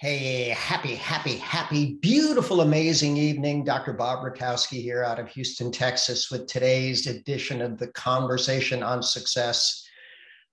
Hey, happy, happy, happy, beautiful, amazing evening. Dr. Bob Rakowski here out of Houston, Texas, with today's edition of the Conversation on Success.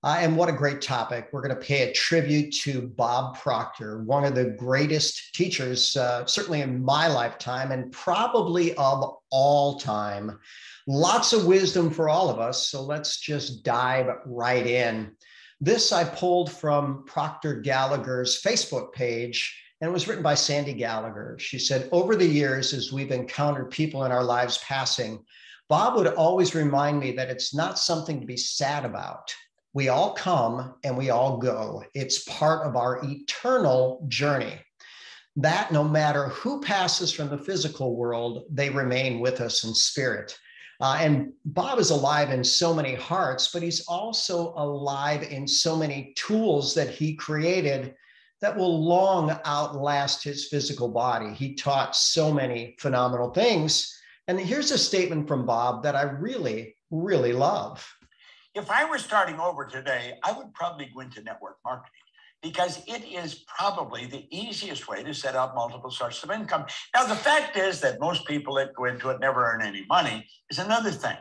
Uh, and what a great topic. We're going to pay a tribute to Bob Proctor, one of the greatest teachers, uh, certainly in my lifetime and probably of all time. Lots of wisdom for all of us. So let's just dive right in. This I pulled from Proctor Gallagher's Facebook page, and it was written by Sandy Gallagher. She said, Over the years, as we've encountered people in our lives passing, Bob would always remind me that it's not something to be sad about. We all come and we all go. It's part of our eternal journey. That no matter who passes from the physical world, they remain with us in spirit. Uh, and Bob is alive in so many hearts, but he's also alive in so many tools that he created that will long outlast his physical body. He taught so many phenomenal things. And here's a statement from Bob that I really, really love. If I were starting over today, I would probably go into network marketing because it is probably the easiest way to set up multiple sources of income. Now, the fact is that most people that go into it never earn any money is another thing.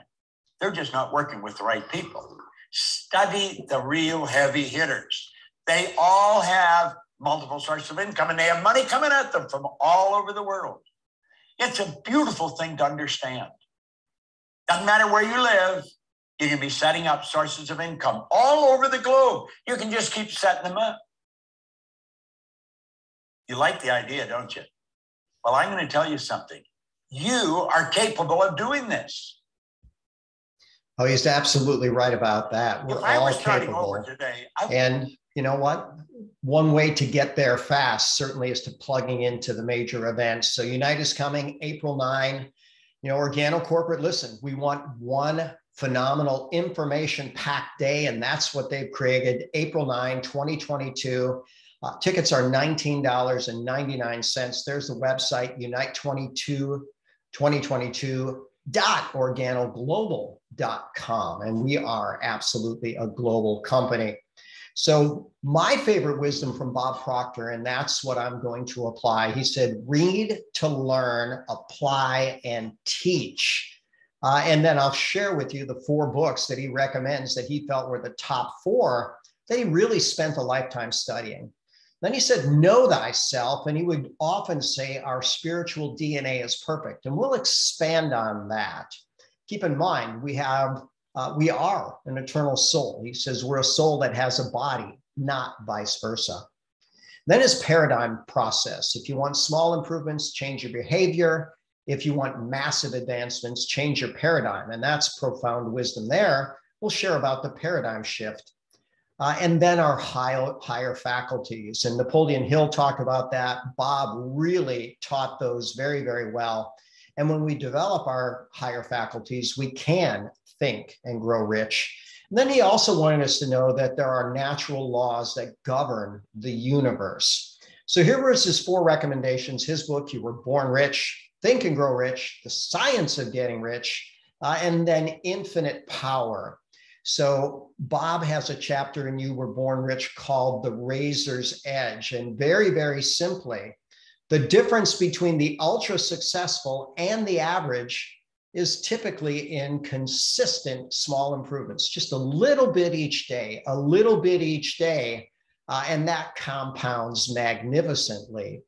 They're just not working with the right people. Study the real heavy hitters. They all have multiple sources of income and they have money coming at them from all over the world. It's a beautiful thing to understand. Doesn't matter where you live, you can be setting up sources of income all over the globe. You can just keep setting them up. You like the idea, don't you? Well, I'm going to tell you something. You are capable of doing this. Oh, he's absolutely right about that. We're all capable. Today, and you know what? One way to get there fast certainly is to plugging into the major events. So Unite is coming April 9. You know, Organo Corporate, listen, we want one phenomenal information packed day, and that's what they've created April 9, 2022. Uh, tickets are $19.99. There's the website, Unite22 2022.organoglobal.com. And we are absolutely a global company. So, my favorite wisdom from Bob Proctor, and that's what I'm going to apply. He said, read to learn, apply, and teach. Uh, and then I'll share with you the four books that he recommends that he felt were the top four that he really spent a lifetime studying. Then he said, Know thyself. And he would often say, Our spiritual DNA is perfect. And we'll expand on that. Keep in mind, we have, uh, we are an eternal soul. He says, We're a soul that has a body, not vice versa. Then his paradigm process. If you want small improvements, change your behavior. If you want massive advancements, change your paradigm. And that's profound wisdom there. We'll share about the paradigm shift uh, and then our high, higher faculties. And Napoleon Hill talked about that. Bob really taught those very, very well. And when we develop our higher faculties, we can think and grow rich. And then he also wanted us to know that there are natural laws that govern the universe. So here was his four recommendations. His book, You Were Born Rich, Think and Grow Rich, The Science of Getting Rich, uh, and then Infinite Power. So Bob has a chapter in You Were Born Rich called The Razor's Edge. And very, very simply, the difference between the ultra successful and the average is typically in consistent small improvements, just a little bit each day, a little bit each day. Uh, and that compounds magnificently.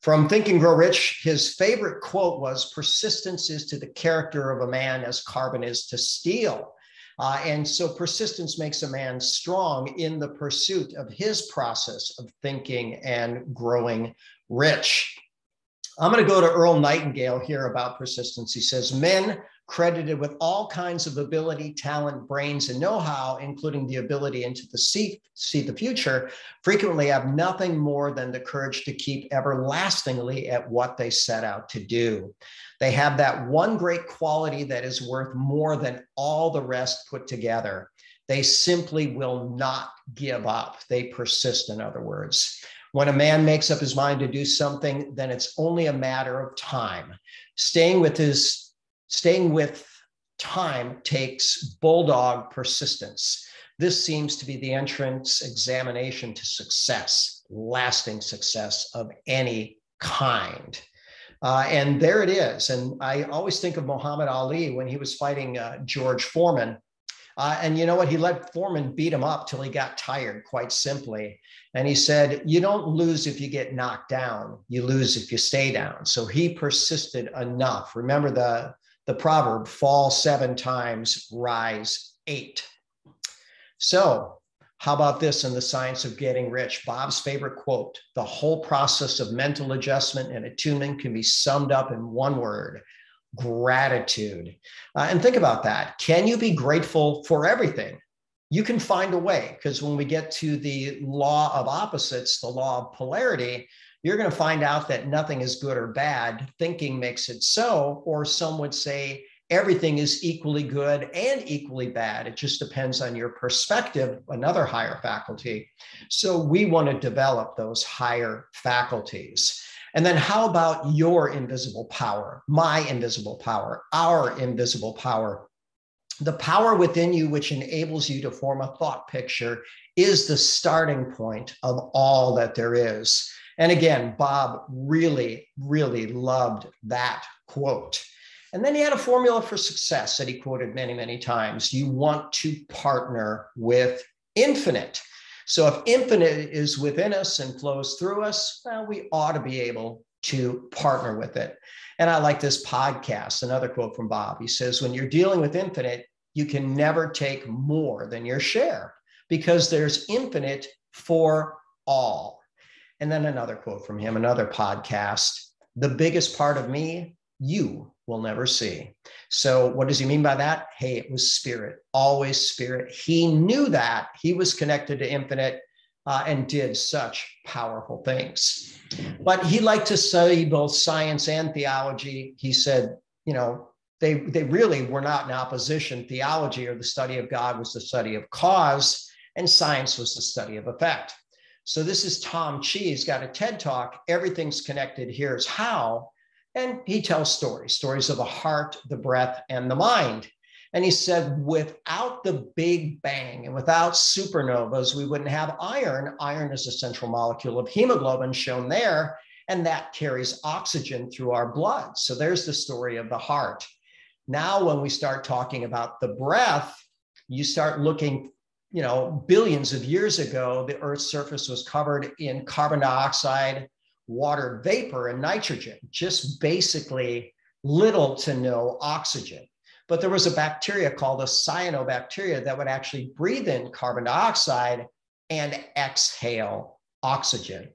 From Think and Grow Rich, his favorite quote was Persistence is to the character of a man as carbon is to steel. Uh, and so persistence makes a man strong in the pursuit of his process of thinking and growing rich. I'm going to go to Earl Nightingale here about persistence. He says, Men credited with all kinds of ability, talent, brains, and know how, including the ability into the see, see the future, frequently have nothing more than the courage to keep everlastingly at what they set out to do. They have that one great quality that is worth more than all the rest put together. They simply will not give up. They persist, in other words. When a man makes up his mind to do something, then it's only a matter of time. Staying with his staying with time takes bulldog persistence. This seems to be the entrance examination to success, lasting success of any kind. Uh, and there it is. And I always think of Muhammad Ali when he was fighting uh, George Foreman. Uh, and you know what? He let Foreman beat him up till he got tired, quite simply. And he said, You don't lose if you get knocked down, you lose if you stay down. So he persisted enough. Remember the, the proverb fall seven times, rise eight. So, how about this in the science of getting rich? Bob's favorite quote The whole process of mental adjustment and attunement can be summed up in one word gratitude. Uh, and think about that. Can you be grateful for everything? You can find a way because when we get to the law of opposites, the law of polarity, you're going to find out that nothing is good or bad. Thinking makes it so, or some would say everything is equally good and equally bad. It just depends on your perspective, another higher faculty. So we want to develop those higher faculties. And then how about your invisible power, my invisible power, our invisible power? The power within you, which enables you to form a thought picture, is the starting point of all that there is. And again, Bob really, really loved that quote. And then he had a formula for success that he quoted many, many times. You want to partner with infinite. So if infinite is within us and flows through us, well, we ought to be able to partner with it. And I like this podcast, another quote from Bob. He says, when you're dealing with infinite, you can never take more than your share because there's infinite for all. And then another quote from him, another podcast. The biggest part of me, you will never see. So, what does he mean by that? Hey, it was spirit, always spirit. He knew that he was connected to infinite uh, and did such powerful things. But he liked to study both science and theology. He said, you know, they, they really were not in opposition. Theology or the study of God was the study of cause, and science was the study of effect. So this is Tom Chi. He's got a TED talk. Everything's connected. Here's how. And he tells stories, stories of the heart, the breath, and the mind. And he said, without the Big Bang and without supernovas, we wouldn't have iron. Iron is a central molecule of hemoglobin shown there, and that carries oxygen through our blood. So there's the story of the heart. Now, when we start talking about the breath, you start looking, you know, billions of years ago, the Earth's surface was covered in carbon dioxide, water vapor and nitrogen, just basically little to no oxygen. But there was a bacteria called a cyanobacteria that would actually breathe in carbon dioxide and exhale oxygen.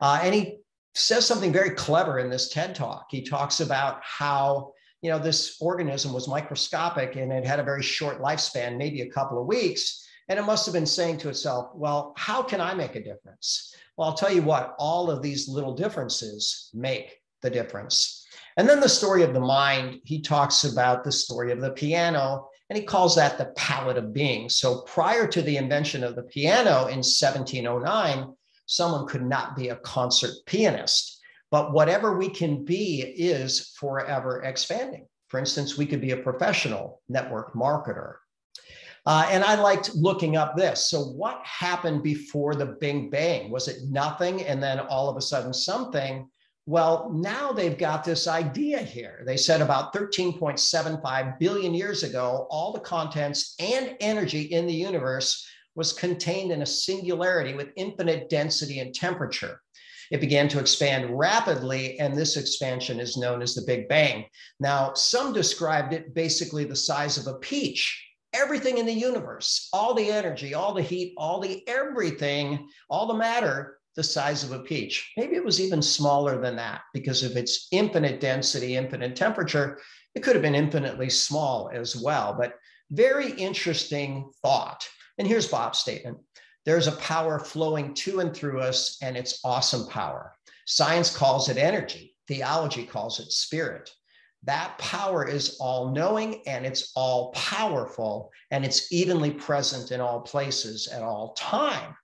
Uh, and he says something very clever in this TED talk. He talks about how you know this organism was microscopic and it had a very short lifespan, maybe a couple of weeks, and it must have been saying to itself, "Well, how can I make a difference?" Well, I'll tell you what, all of these little differences make the difference. And then the story of the mind, he talks about the story of the piano, and he calls that the palette of being. So prior to the invention of the piano in 1709, someone could not be a concert pianist. But whatever we can be is forever expanding. For instance, we could be a professional network marketer, uh, and I liked looking up this. So, what happened before the Big Bang? Was it nothing and then all of a sudden something? Well, now they've got this idea here. They said about 13.75 billion years ago, all the contents and energy in the universe was contained in a singularity with infinite density and temperature. It began to expand rapidly, and this expansion is known as the Big Bang. Now, some described it basically the size of a peach everything in the universe, all the energy, all the heat, all the everything, all the matter, the size of a peach. Maybe it was even smaller than that because of its infinite density, infinite temperature. It could have been infinitely small as well, but very interesting thought. And here's Bob's statement there's a power flowing to and through us, and it's awesome power. Science calls it energy, theology calls it spirit. That power is all knowing and it's all powerful and it's evenly present in all places at all time.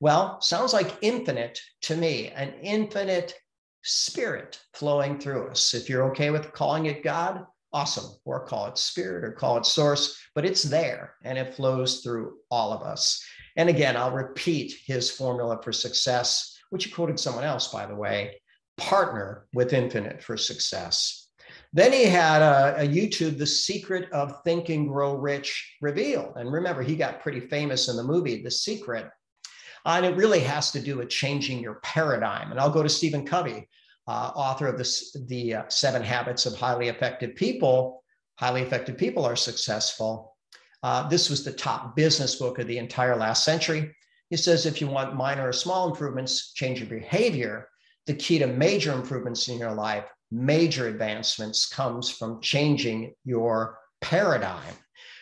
Well, sounds like infinite to me, an infinite spirit flowing through us. If you're okay with calling it God, awesome. Or call it spirit or call it source, but it's there and it flows through all of us. And again, I'll repeat his formula for success, which he quoted someone else, by the way partner with Infinite for success. Then he had a, a, YouTube, The Secret of Think and Grow Rich revealed. And remember, he got pretty famous in the movie, The Secret. Uh, and it really has to do with changing your paradigm. And I'll go to Stephen Covey, uh, author of this, the uh, Seven Habits of Highly Effective People. Highly effective people are successful. Uh, this was the top business book of the entire last century. He says if you want minor or small improvements, change your behavior. The key to major improvements in your life, major advancements, comes from changing your paradigm.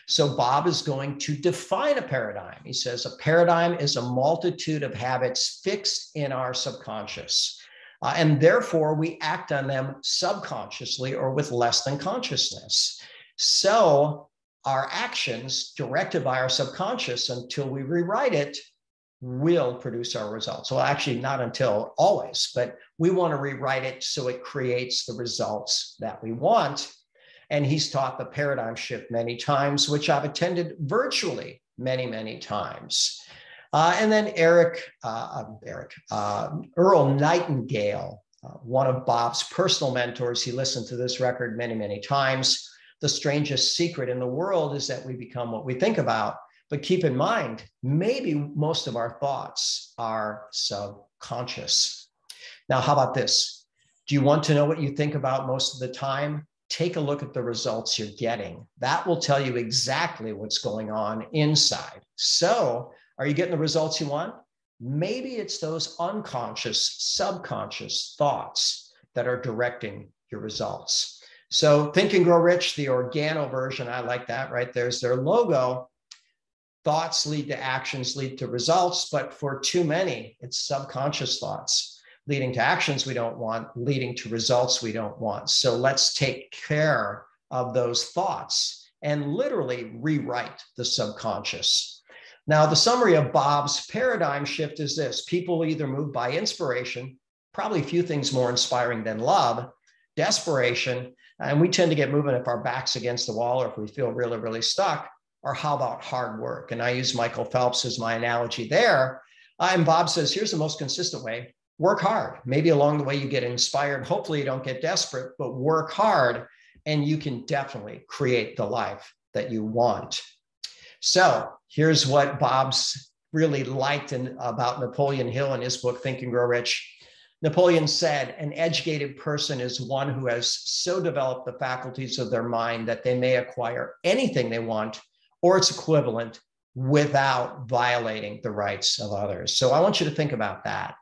So, Bob is going to define a paradigm. He says a paradigm is a multitude of habits fixed in our subconscious. Uh, and therefore, we act on them subconsciously or with less than consciousness. So, our actions directed by our subconscious until we rewrite it will produce our results. Well, actually, not until always, but we want to rewrite it so it creates the results that we want. And he's taught the paradigm shift many times, which I've attended virtually many, many times. Uh, and then Eric, uh, um, Eric, uh, Earl Nightingale, uh, one of Bob's personal mentors. He listened to this record many, many times. The strangest secret in the world is that we become what we think about. But keep in mind, maybe most of our thoughts are subconscious. Now, how about this? Do you want to know what you think about most of the time? Take a look at the results you're getting. That will tell you exactly what's going on inside. So, are you getting the results you want? Maybe it's those unconscious, subconscious thoughts that are directing your results. So Think and Grow Rich, the organo version, I like that, right? There's their logo. Thoughts lead to actions, lead to results, but for too many, it's subconscious thoughts leading to actions we don't want, leading to results we don't want. So let's take care of those thoughts and literally rewrite the subconscious. Now, the summary of Bob's paradigm shift is this people either move by inspiration, probably few things more inspiring than love, desperation, and we tend to get moving if our back's against the wall or if we feel really, really stuck, or how about hard work? And I use Michael Phelps as my analogy there. Uh, and Bob says, here's the most consistent way work hard. Maybe along the way you get inspired. Hopefully you don't get desperate, but work hard and you can definitely create the life that you want. So here's what Bob's really liked in, about Napoleon Hill in his book, Think and Grow Rich. Napoleon said, an educated person is one who has so developed the faculties of their mind that they may acquire anything they want or its equivalent without violating the rights of others. So I want you to think about that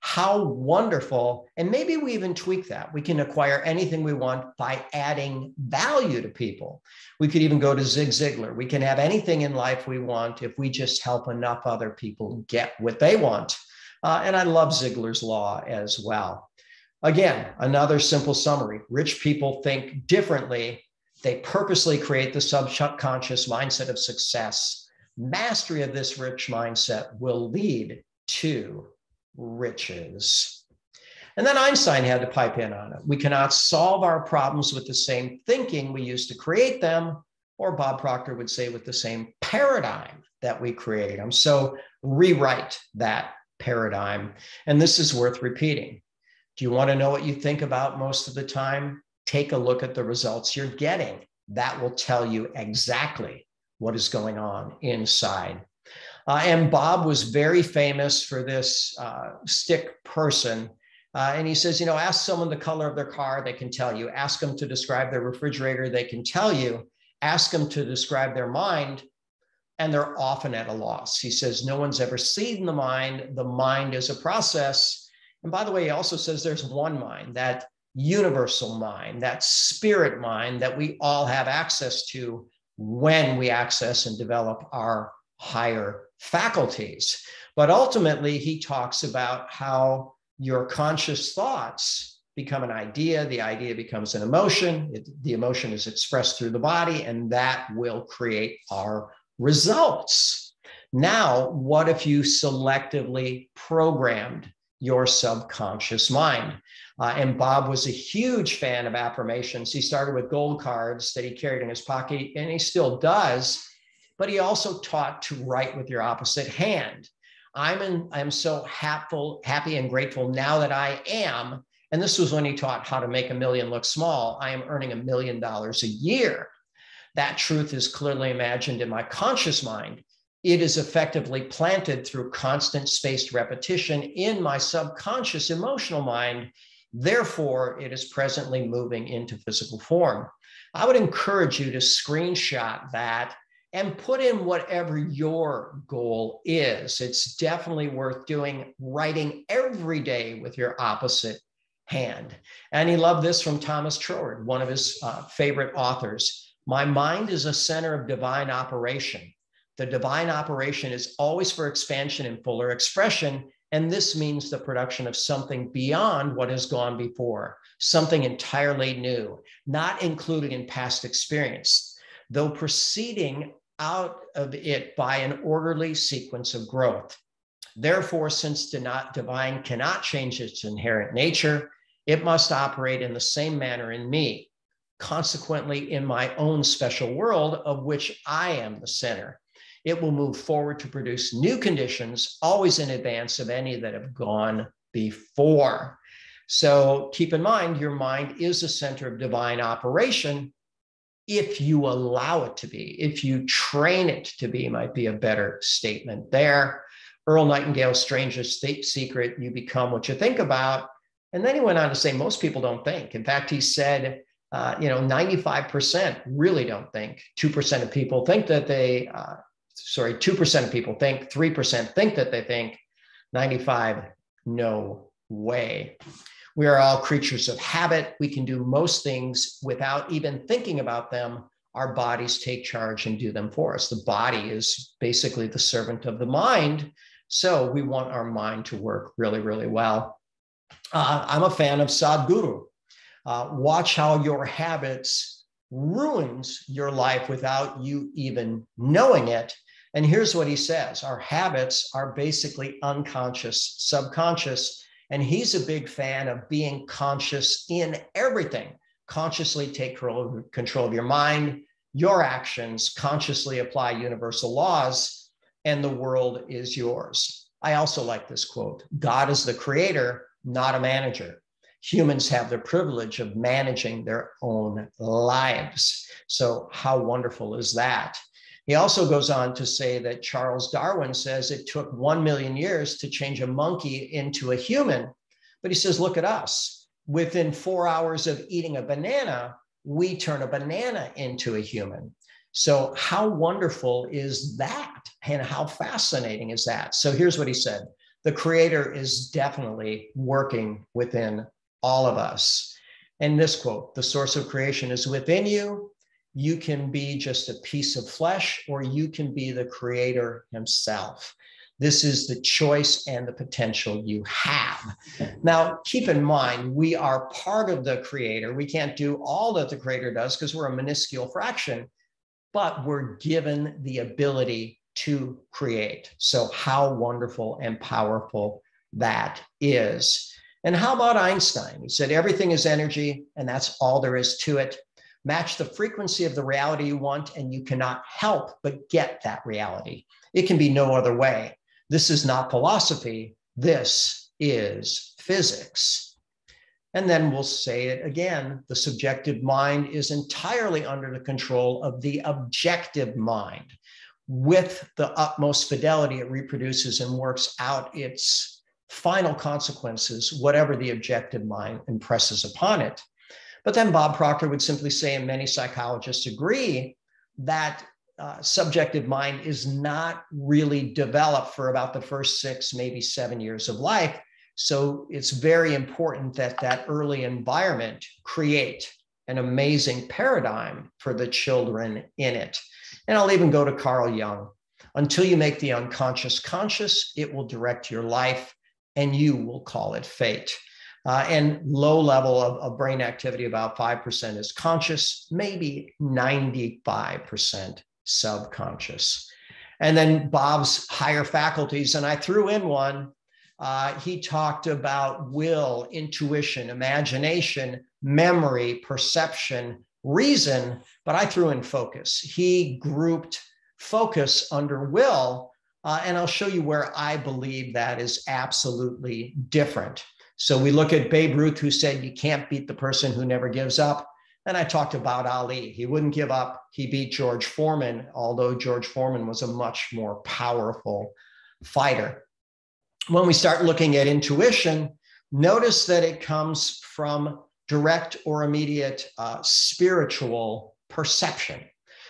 how wonderful. And maybe we even tweak that. We can acquire anything we want by adding value to people. We could even go to Zig Ziglar. We can have anything in life we want if we just help enough other people get what they want. Uh, and I love Ziglar's law as well. Again, another simple summary rich people think differently. They purposely create the subconscious mindset of success. Mastery of this rich mindset will lead to riches. And then Einstein had to pipe in on it. We cannot solve our problems with the same thinking we used to create them, or Bob Proctor would say, with the same paradigm that we create them. So rewrite that paradigm. And this is worth repeating. Do you want to know what you think about most of the time? Take a look at the results you're getting. That will tell you exactly what is going on inside uh, and Bob was very famous for this uh, stick person. Uh, and he says, you know, ask someone the color of their car, they can tell you. Ask them to describe their refrigerator, they can tell you. Ask them to describe their mind, and they're often at a loss. He says, no one's ever seen the mind. The mind is a process. And by the way, he also says there's one mind, that universal mind, that spirit mind that we all have access to when we access and develop our higher faculties. But ultimately, he talks about how your conscious thoughts become an idea, the idea becomes an emotion, it, the emotion is expressed through the body, and that will create our results. Now, what if you selectively programmed your subconscious mind. Uh, and Bob was a huge fan of affirmations. He started with gold cards that he carried in his pocket, and he still does. But he also taught to write with your opposite hand. I'm in, I'm so happy, happy and grateful now that I am. And this was when he taught how to make a million look small. I am earning a million dollars a year. That truth is clearly imagined in my conscious mind. It is effectively planted through constant spaced repetition in my subconscious emotional mind. Therefore, it is presently moving into physical form. I would encourage you to screenshot that and put in whatever your goal is. It's definitely worth doing, writing every day with your opposite hand. And he loved this from Thomas Troward, one of his uh, favorite authors. My mind is a center of divine operation. The divine operation is always for expansion and fuller expression. And this means the production of something beyond what has gone before, something entirely new, not included in past experience, though proceeding out of it by an orderly sequence of growth. Therefore, since divine cannot change its inherent nature, it must operate in the same manner in me, consequently, in my own special world of which I am the center. It will move forward to produce new conditions, always in advance of any that have gone before. So keep in mind, your mind is a center of divine operation, if you allow it to be, if you train it to be, might be a better statement there. Earl Nightingale's strangest State secret, you become what you think about. And then he went on to say, most people don't think. In fact, he said, uh, you know, 95% really don't think. 2% of people think that they, uh, sorry, 2% of people think, 3% think that they think, 95, no way. We are all creatures of habit. We can do most things without even thinking about them. Our bodies take charge and do them for us. The body is basically the servant of the mind. So we want our mind to work really, really well. Uh, I'm a fan of Sadhguru. Uh, watch how your habits ruins your life without you even knowing it. And here's what he says our habits are basically unconscious, subconscious, and he's a big fan of being conscious in everything. Consciously take control of your mind, your actions, consciously apply universal laws, and the world is yours. I also like this quote God is the creator, not a manager. Humans have the privilege of managing their own lives. So, how wonderful is that? He also goes on to say that Charles Darwin says it took 1 million years to change a monkey into a human. But he says, look at us. Within four hours of eating a banana, we turn a banana into a human. So, how wonderful is that? And how fascinating is that? So, here's what he said The creator is definitely working within all of us. And this quote the source of creation is within you you can be just a piece of flesh or you can be the creator himself. This is the choice and the potential you have. Now, keep in mind, we are part of the creator. We can't do all that the creator does because we're a minuscule fraction, but we're given the ability to create. So, how wonderful and powerful that is. And how about Einstein? He said everything is energy, and that's all there is to it match the frequency of the reality you want, and you cannot help but get that reality. It can be no other way. This is not philosophy, this is physics. And then we'll say it again the subjective mind is entirely under the control of the objective mind. With the utmost fidelity, it reproduces and works out its final consequences, whatever the objective mind impresses upon it. But then Bob Proctor would simply say, and many psychologists agree, that uh, subjective mind is not really developed for about the first six, maybe seven years of life. So it's very important that that early environment create an amazing paradigm for the children in it. And I'll even go to Carl Jung. Until you make the unconscious conscious, it will direct your life and you will call it fate. Uh, and low level of, of, brain activity, about 5% is conscious, maybe 95% subconscious. And then Bob's higher faculties, and I threw in one Uh, he talked about will, intuition, imagination, memory, perception, reason, but I threw in focus. He grouped focus under will, uh, and I'll show you where I believe that is absolutely different. So we look at Babe Ruth, who said, You can't beat the person who never gives up. And I talked about Ali. He wouldn't give up. He beat George Foreman, although George Foreman was a much more powerful fighter. When we start looking at intuition, notice that it comes from direct or immediate uh, spiritual perception.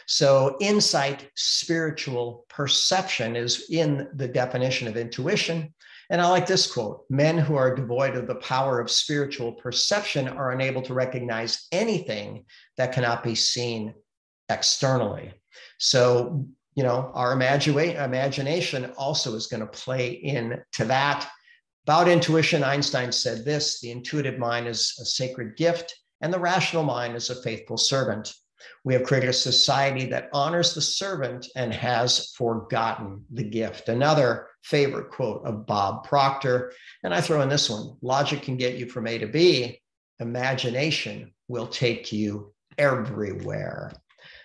So, insight, spiritual perception is in the definition of intuition. And I like this quote Men who are devoid of the power of spiritual perception are unable to recognize anything that cannot be seen externally. So, you know, our imagina- imagination also is going to play into that. About intuition, Einstein said this the intuitive mind is a sacred gift, and the rational mind is a faithful servant. We have created a society that honors the servant and has forgotten the gift. Another favorite quote of Bob Proctor. And I throw in this one logic can get you from A to B, imagination will take you everywhere.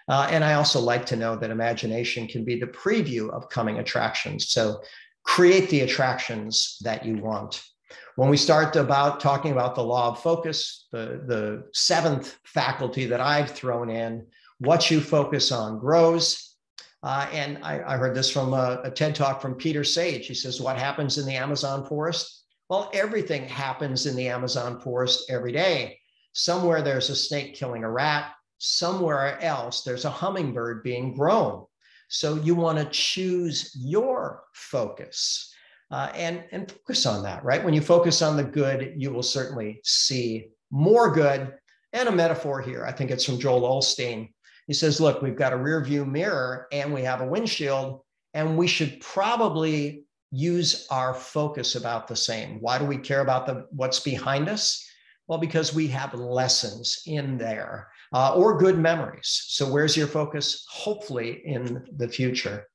Uh, and I also like to know that imagination can be the preview of coming attractions. So create the attractions that you want. When we start about talking about the law of focus, the, the seventh faculty that I've thrown in, what you focus on grows. Uh, and I, I, heard this from a, a TED talk from Peter Sage. He says, What happens in the Amazon forest? Well, everything happens in the Amazon forest every day. Somewhere there's a snake killing a rat, somewhere else there's a hummingbird being grown. So you want to choose your focus uh, and, and focus on that, right? When you focus on the good, you will certainly see more good. And a metaphor here, I think it's from Joel Osteen. He says, look, we've got a rear view mirror and we have a windshield, and we should probably use our focus about the same. Why do we care about the what's behind us? Well, because we have lessons in there uh, or good memories. So, where's your focus? Hopefully, in the future.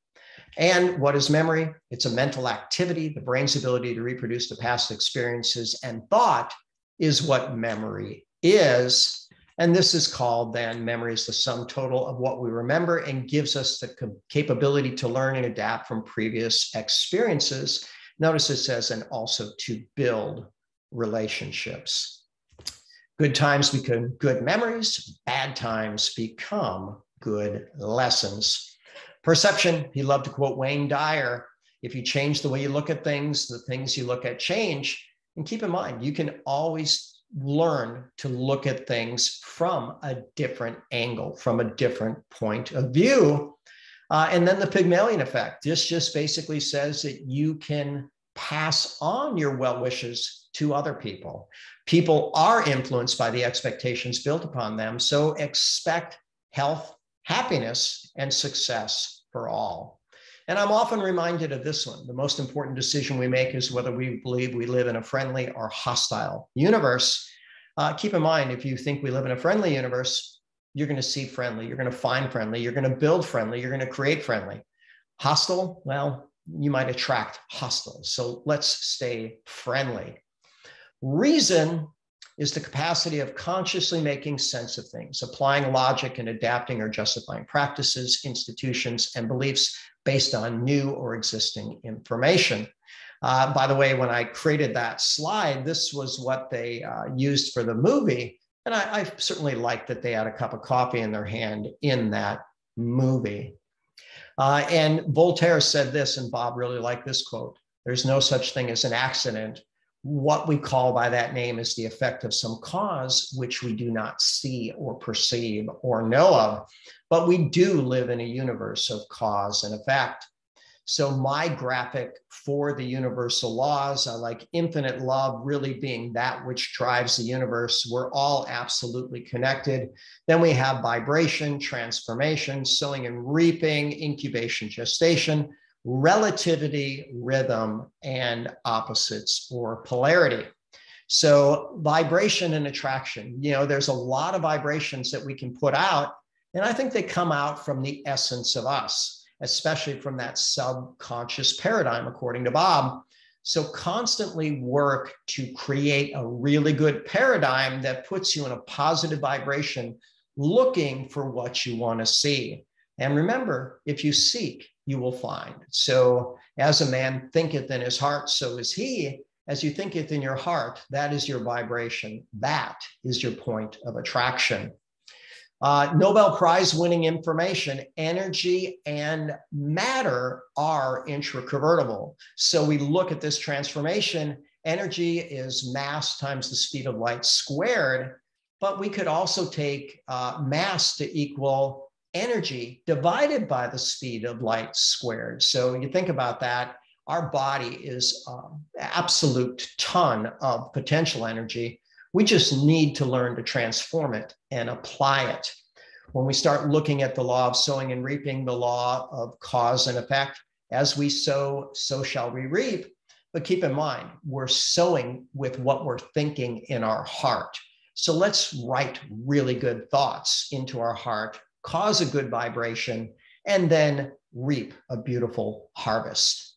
And what is memory? It's a mental activity. The brain's ability to reproduce the past experiences and thought is what memory is. And this is called then memory is the sum total of what we remember and gives us the capability to learn and adapt from previous experiences. Notice it says, and also to build relationships. Good times become good memories, bad times become good lessons. Perception, he loved to quote Wayne Dyer if you change the way you look at things, the things you look at change. And keep in mind, you can always learn to look at things from a different angle, from a different point of view. Uh, and then the Pygmalion effect. This just basically says that you can pass on your well wishes to other people. People are influenced by the expectations built upon them. So expect health, happiness and success for all. And I'm often reminded of this one. The most important decision we make is whether we believe we live in a friendly or hostile universe. Uh, keep in mind, if you think we live in a friendly universe, you're going to see friendly, you're going to find friendly, you're going to build friendly, you're going to create friendly. Hostile, well, you might attract hostile. So let's stay friendly. Reason is the capacity of consciously making sense of things, applying logic and adapting or justifying practices, institutions, and beliefs based on new or existing information. Uh, by the way, when I created that slide, this was what they uh, used for the movie. And I, I certainly liked that they had a cup of coffee in their hand in that movie. Uh, and Voltaire said this, and Bob really liked this quote there's no such thing as an accident what we call by that name is the effect of some cause which we do not see or perceive or know of. But we do live in a universe of cause and effect. So, my graphic for the universal laws, I like infinite love really being that which drives the universe. We're all absolutely connected. Then we have vibration, transformation, sowing and reaping, incubation, gestation relativity, rhythm, and opposites or polarity. So, vibration and attraction, you know, there's a lot of vibrations that we can put out. And I think they come out from the essence of us, especially from that subconscious paradigm, according to Bob. So constantly work to create a really good paradigm that puts you in a positive vibration, looking for what you want to see. And remember, if you seek, you will find. So as a man thinketh in his heart, so is he. As you thinketh in your heart, that is your vibration. That is your point of attraction. Uh, Nobel Prize winning information, energy and matter are interconvertible. So we look at this transformation. Energy is mass times the speed of light squared, but we could also take uh, mass to equal energy divided by the speed of light squared. So you think about that. Our body is um, absolute ton of potential energy we just need to learn to transform it and apply it. When we start looking at the law of sowing and reaping, the law of cause and effect, as we sow, so shall we reap. But keep in mind, we're sowing with what we're thinking in our heart. So let's write really good thoughts into our heart, cause a good vibration, and then reap a beautiful harvest.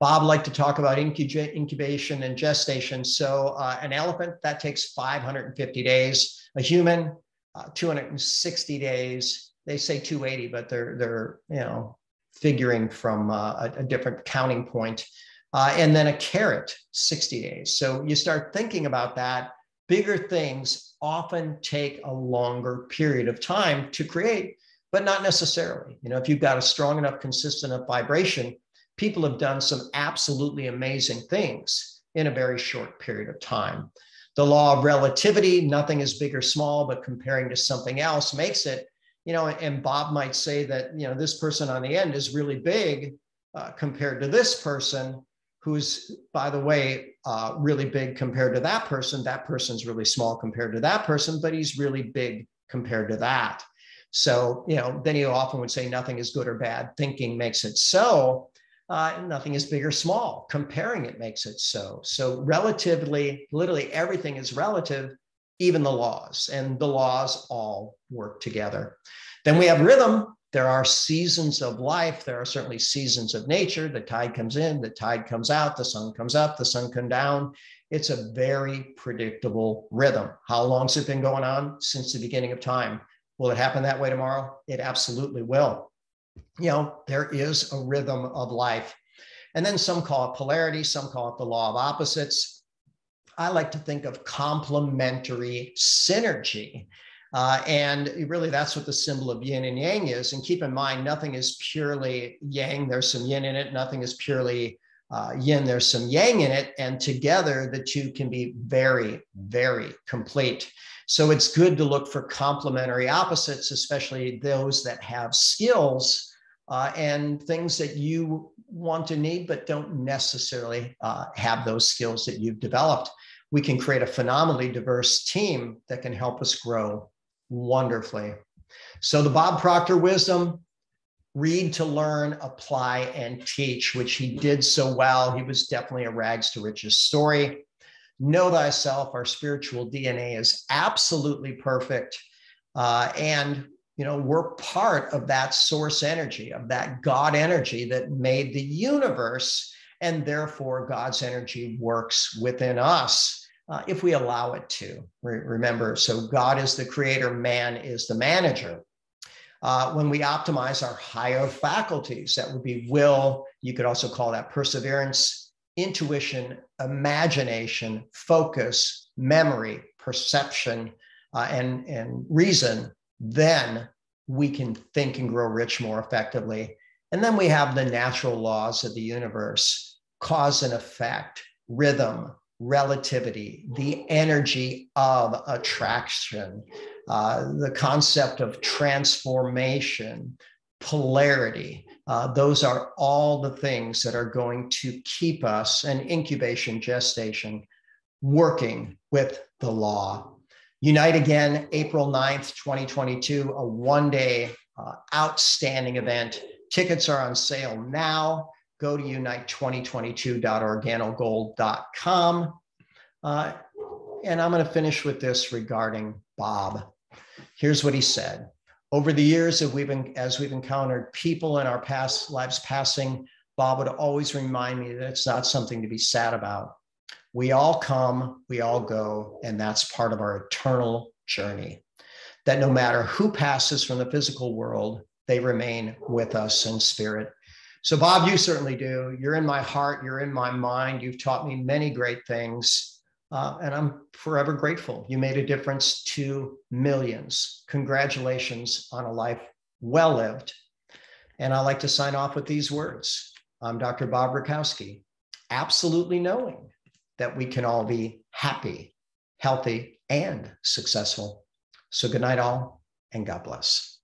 Bob liked to talk about incubation and gestation. So uh, an elephant, that takes 550 days. A human, uh, 260 days. They say 280, but they're, they're you know, figuring from uh, a, a, different counting point. Uh, and then a carrot, 60 days. So you start thinking about that. Bigger things often take a longer period of time to create, but not necessarily. You know, if you've got a strong enough, consistent enough vibration, people have done some absolutely amazing things in a very short period of time. The law of relativity, nothing is big or small, but comparing to something else makes it, you know, and Bob might say that, you know, this person on the end is really big uh, compared to this person, who's, by the way, uh, really big compared to that person. That person's really small compared to that person, but he's really big compared to that. So, you know, then you often would say nothing is good or bad. Thinking makes it so uh, nothing is big or small. Comparing it makes it so. So, relatively, literally everything is relative, even the laws, and the laws all work together. Then we have rhythm. There are seasons of life. There are certainly seasons of nature. The tide comes in, the tide comes out, the sun comes up, the sun comes down. It's a very predictable rhythm. How long's it been going on? Since the beginning of time. Will it happen that way tomorrow? It absolutely will you know, there is a rhythm of life. And then some call it polarity, some call it the law of opposites. I like to think of complementary synergy. Uh, and really, that's what the symbol of yin and yang is. And keep in mind, nothing is purely yang. There's some yin in it. Nothing is purely uh, yin. There's some yang in it. And together, the two can be very, very complete. So it's good to look for complementary opposites, especially those that have skills uh, and things that you want to need, but don't necessarily uh, have those skills that you've developed. We can create a phenomenally diverse team that can help us grow wonderfully. So, the Bob Proctor wisdom read to learn, apply, and teach, which he did so well. He was definitely a rags to riches story. Know thyself, our spiritual DNA is absolutely perfect. Uh, and you know, we're part of that source energy, of that God energy that made the universe. And therefore, God's energy works within us uh, if we allow it to. Re- remember, so God is the creator, man is the manager. Uh, when we optimize our higher faculties, that would be will, you could also call that perseverance, intuition, imagination, focus, memory, perception, uh, and, and reason then we can think and grow rich more effectively. And then we have the natural laws of the universe cause and effect, rhythm, relativity, the energy of attraction, uh, the concept of transformation, polarity. Uh, those are all the things that are going to keep us, an incubation, gestation, working with the law Unite Again, April 9th, 2022, a one day uh, outstanding event. Tickets are on sale now. Go to unite2022.organogold.com. Uh, and I'm going to finish with this regarding Bob. Here's what he said. Over the years, we've, been, as we've encountered people in our past lives passing, Bob would always remind me that it's not something to be sad about. We all come, we all go, and that's part of our eternal journey. That no matter who passes from the physical world, they remain with us in spirit. So, Bob, you certainly do. You're in my heart, you're in my mind. You've taught me many great things, uh, and I'm forever grateful. You made a difference to millions. Congratulations on a life well lived. And I like to sign off with these words I'm Dr. Bob Rakowski, absolutely knowing that we can all be happy, healthy, and successful. So, good night, all, and God bless.